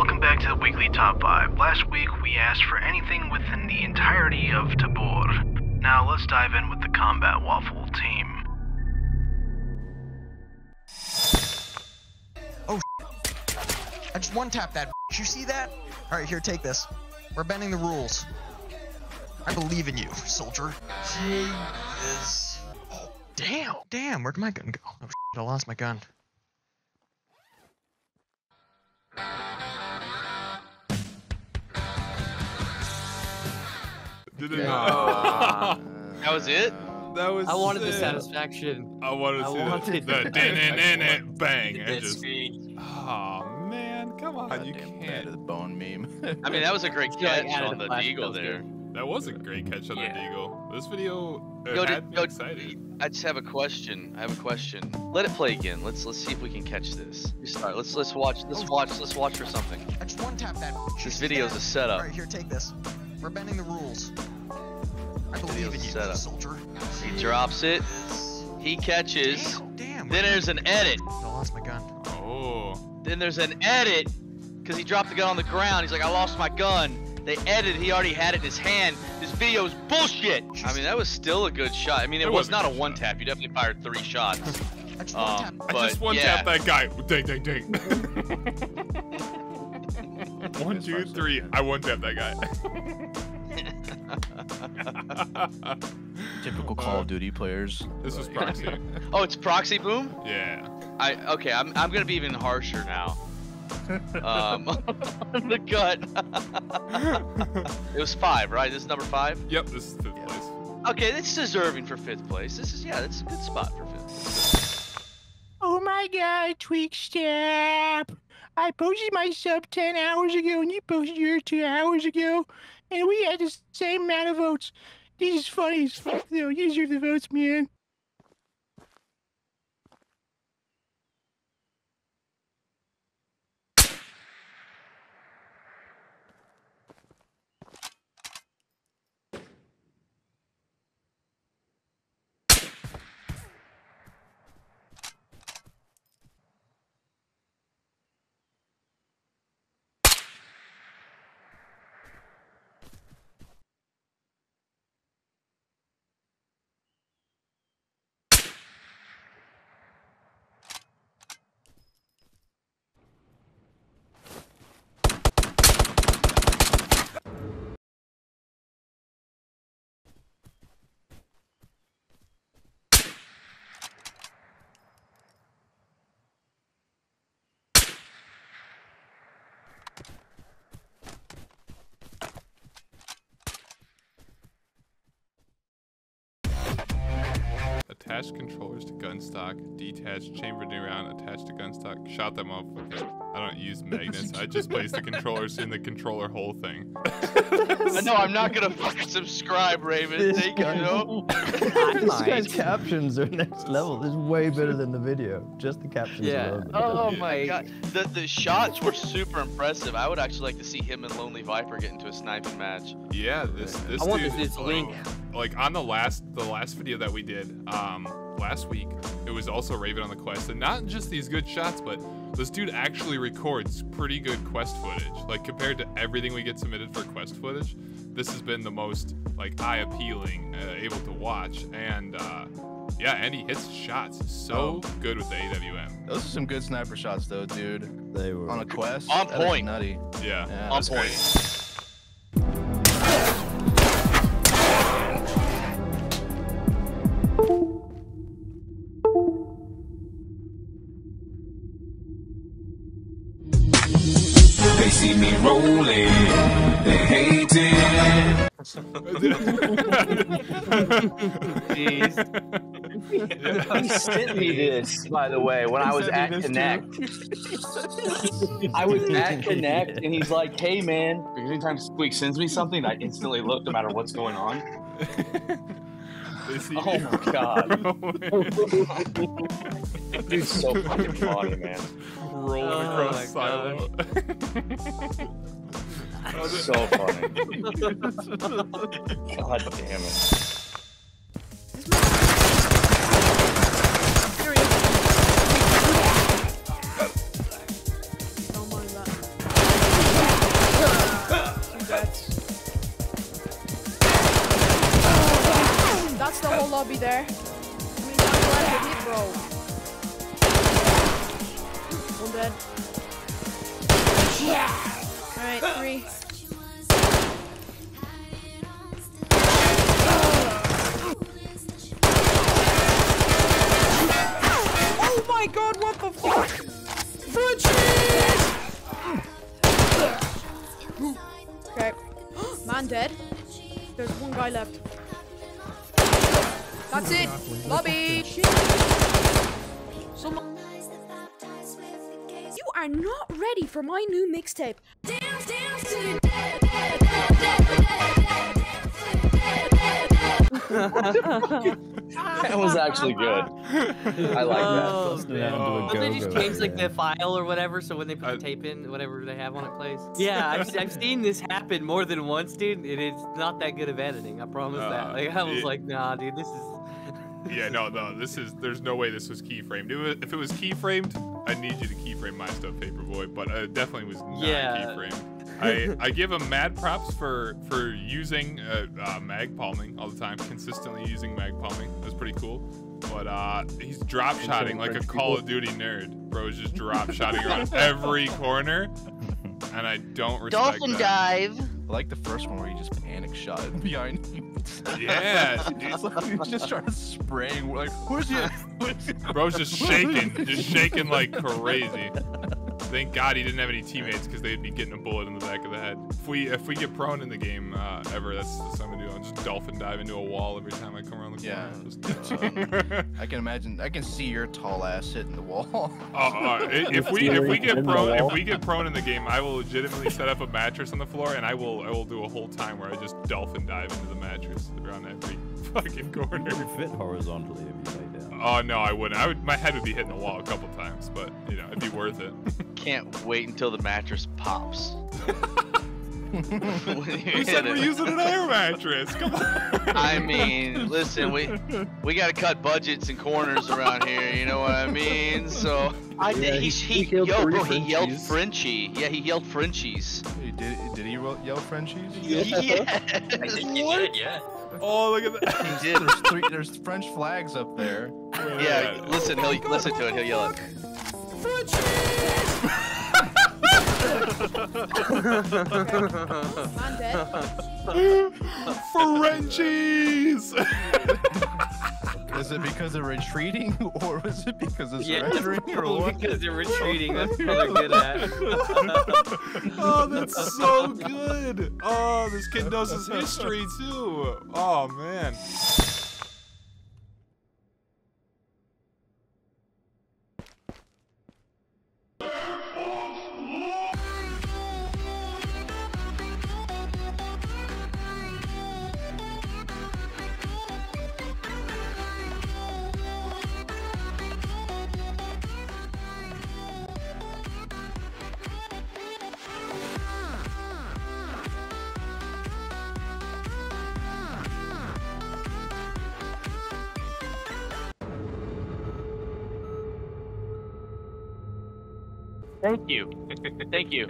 welcome back to the weekly top 5. Last week we asked for anything within the entirety of Tabor. Now let's dive in with the Combat Waffle team. Oh, I just one tapped that. You see that? All right, here, take this. We're bending the rules. I believe in you, soldier. Jesus. Oh, damn. Damn, where'd my gun go? Oh, shit, I lost my gun. Did it Aw. That was it? That was. I wanted the satisfaction. I wanted to I see wanted the, the the din in in it bang and just. screen. Oh man, come on, you can't. bad the bone meme. I mean, that was a great catch added on the the Deagle there. That was a great catch on Yeah. the Deagle. This video Yo, had did- me yo, excited. I just have a question. I have a question. Let it play again. Let's let's see if we can catch this. Restart. Let's let's watch. Let's watch. Let's watch for something. I just one tapped that. This see video's a setup. All right, here, take this. We're bending the rules. I believe in you, setup. soldier. He drops it. He catches. Damn, damn. Then there's an edit. I lost my gun. Oh, Then there's an edit because he dropped the gun on the ground. He's like, I lost my gun. They edited. He already had it in his hand. This video is bullshit. I mean, that was still a good shot. I mean, it, It was was not a good one shot. tap. You definitely fired three shots. I just Um, one tapped. I just one yeah. tap that guy. Ding ding ding. one two three. I one tap that guy. Typical Call of Duty players. This was Like- proxy. oh, it's proxy boom. Yeah. I okay. I'm I'm gonna be even harsher now. Um, the gut. it was five, right? This is number five. Yep. This is fifth Yeah. place. Okay, it's deserving for fifth place. This is yeah, that's a good spot for fifth. Oh my god, Tweak Step! I posted my sub 10 hours ago and you posted yours 2 hours ago, and we had the same amount of votes. This is funny as fuck, though. You deserve the votes, man. Attach controllers to gun stock. Detach chambered round. Attached to gun stock. Shot that motherfucker. I don't use magnets. I just place the controllers in the controller hole thing. No, I'm not gonna fucking subscribe, Raven. Thank you. you know? this guy's captions are next level. This is way better than the video. Just the captions Yeah. alone. Oh Yeah. my. God, the the shots were super impressive. I would actually like to see him and Lonely Viper get into a sniping match. Yeah, this this I want dude, this, this link. like on the last the last video that we did um last week it was also raven on the quest and not just these good shots but this dude actually records pretty good quest footage like compared to everything we get submitted for quest footage this has been the most like eye appealing uh, able to watch and uh yeah and he hits shots so good with the awm Those are some good sniper shots, though, dude. They were. On a quest. On that is point. Nutty. yeah, Yeah. On point. great. See me rolling, they hate it. He sent me this, by the way, when I was at Connect. I was at Connect, and he's like, "Hey, man." Because anytime Squeak sends me something, I instantly look, no matter what's going on. Oh my God. Dude's so fucking funny, man. rolling Oh across my silo so funny. God damn it. That's the whole lobby there. Hit, bro. Dead. Yeah! Alright, three. God, what the fuck? Okay. Man dead. There's one guy left. That's it. Lobby. Someone. You are not ready for my new mixtape. That was actually good. I like Oh, that. man. Oh, Don't they just go-go change like there. the file or whatever so when they put the tape in, whatever they have on it plays? Yeah, I've, I've seen this happen more than once, dude, and it's not that good of editing. I promise Uh, that. Like I was it- like, nah, dude, this is. Yeah, no, no, this is. There's no way this was keyframed. It was, if it was keyframed, I need you to keyframe my stuff, Paperboy. But uh, it definitely was not Yeah. keyframed. I, I give him mad props for for using uh, uh, mag palming all the time, consistently using mag palming. That's pretty cool. But uh, he's drop shotting like a French Call of. Duty nerd. Bro is just drop shotting around every corner, and I don't respect Dolphin that. dive. I like the first one where he just panic shot behind you. Yeah, It's like he just started spraying. We're like, where's he? at? Where's he at? Bro's just shaking, just shaking like crazy. Thank God he didn't have any teammates because they'd be getting a bullet in the back of the head. If we if we get prone in the game uh, ever, that's that's what I'm gonna do. I'll just dolphin dive into a wall every time I come around the Yeah. corner. Just, uh, I can imagine. I can see your tall ass hitting the wall. uh, uh, if we if we get prone if we get prone in the game, I will legitimately set up a mattress on the floor and I will I will do a whole time where I just dolphin dive into the mattress around every fucking corner. You fit horizontally if you lay down. Oh no, I wouldn't. I would my head would be hitting the wall a couple times, but you know it'd be worth it. Can't wait until the mattress pops. Who said we're using an air mattress? Come on. I mean, listen, we we gotta cut budgets and corners around here. You know what I mean? So I Yeah, he, he- he, he yelled yo three bro, he yelled Frenchies. Frenchie. Yeah, he yelled Frenchies. Hey, did did he yell Frenchies? Yeah. Yes. yeah. Oh look at that. He did. There's three. There's French flags up there. Yeah, listen, he'll listen to it. He'll yell it. Man dead. Frenchies. Is it because they're retreating, or is it because of Yeah, surrendering, or what? because they're retreating. That's what they're good at. oh, that's so good. Oh, this kid knows his history too. Oh man. Thank you. Thank you.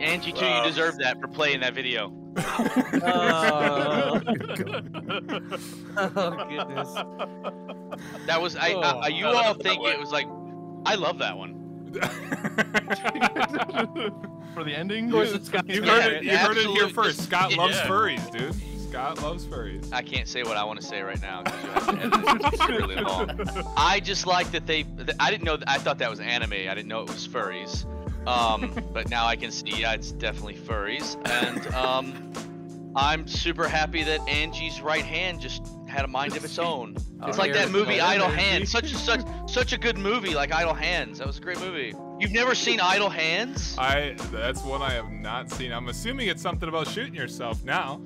Angie too, you deserve that for playing that video. Oh. oh goodness. That was I, I, I you Oh, all that think it was like I love that one. For the ending? You, you heard it. You heard it here first. Scott loves yeah. furries, dude. Scott loves furries. I can't say what I want to say right now because you have to edit it. It's really long. I just like that they. th- I didn't know. I thought that was anime. I didn't know it was furries. Um, but now I can see. Yeah, it's definitely furries. And um, I'm super happy that Angie's right hand just had a mind of its own. It's like that movie Idle. Hands. Such such such a good movie, like Idle Hands. That was a great movie. You've never seen Idle Hands? I. That's one I have not seen. I'm assuming it's something about shooting yourself now.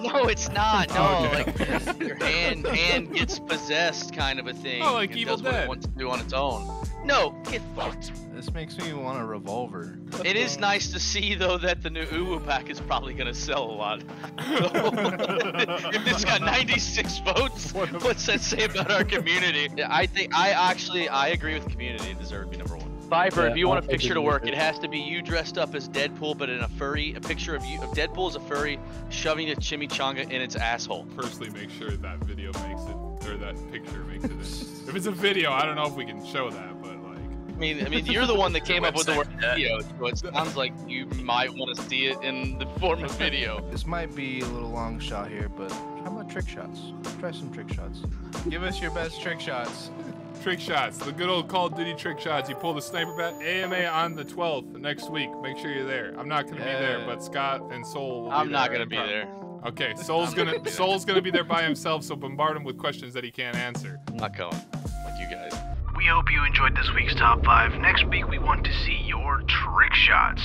No, it's not. No, Okay. like your hand hand gets possessed, kind of a thing. Oh, like and Evil does what it wants to do on its own. No, get fucked. This makes me want a revolver. It is nice to see though that the new Uwu pack is probably gonna sell a lot. if this got 96 votes, what's that say about our community? Yeah, I think I actually I agree with the community. It deserves to be number one. Viper, Yeah, if you want I'll a picture to work, it. it has to be you dressed up as Deadpool, but in a furry. A picture of you of Deadpool as a furry shoving a chimichanga in its asshole. Personally, make sure that video makes it, or that picture makes it. In. If it's a video, I don't know if we can show that, but like. I mean, I mean, you're the one that came up with the word website, video, so it sounds like you might want to see it in the form of video. This might be a little long shot here, but how about trick shots? Try some trick shots. Give us your best trick shots. Trick shots, the good old Call of Duty trick shots. You pull the sniper bat. AMA on the 12th next week. Make sure you're there. I'm not gonna be there, but Scott and Soul. Will I'm not there. gonna be there. Okay, Soul's gonna gonna be there. Soul's gonna be there by himself, so bombard him with questions that he can't answer. I'm not going. Like you guys. We hope you enjoyed this week's top five. Next week, we want to see your trick shots.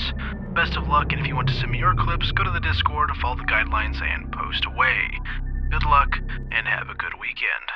Best of luck, and if you want to send me your clips, go to the Discord, follow the guidelines, and post away. Good luck, and have a good weekend.